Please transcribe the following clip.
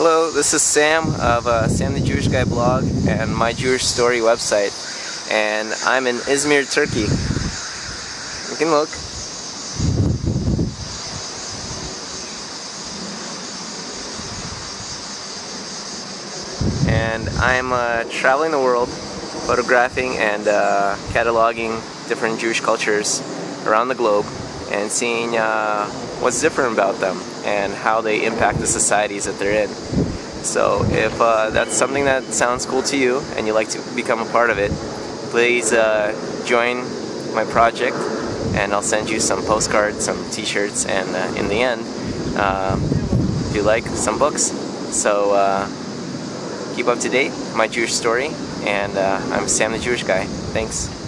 Hello, this is Sam of uh, Sam the Jewish Guy blog and my Jewish Story website, and I'm in Izmir, Turkey. You can look. And I'm uh, traveling the world, photographing and uh, cataloging different Jewish cultures around the globe and seeing uh, what's different about them and how they impact the societies that they're in. So if uh, that's something that sounds cool to you and you'd like to become a part of it, please uh, join my project and I'll send you some postcards, some t-shirts, and uh, in the end, um, if you like, some books. So uh, keep up to date, my Jewish story, and uh, I'm Sam the Jewish Guy. Thanks.